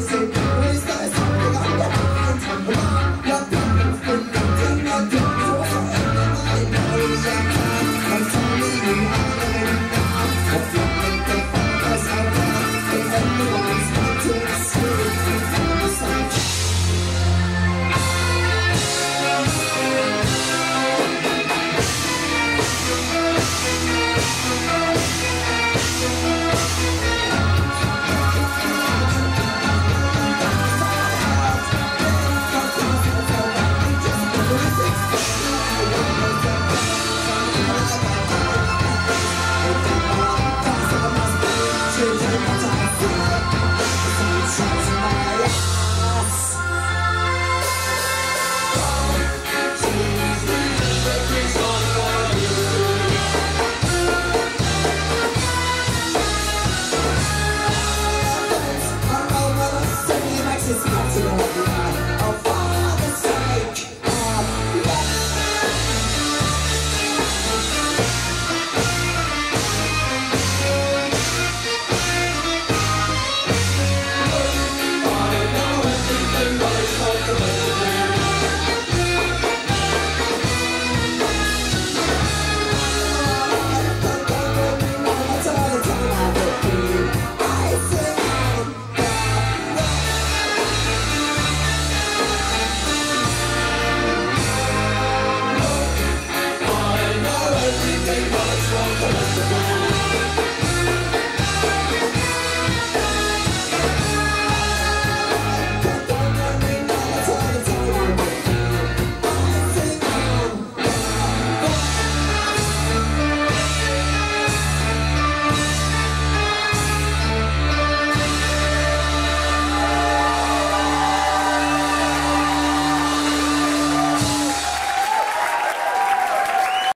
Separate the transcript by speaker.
Speaker 1: say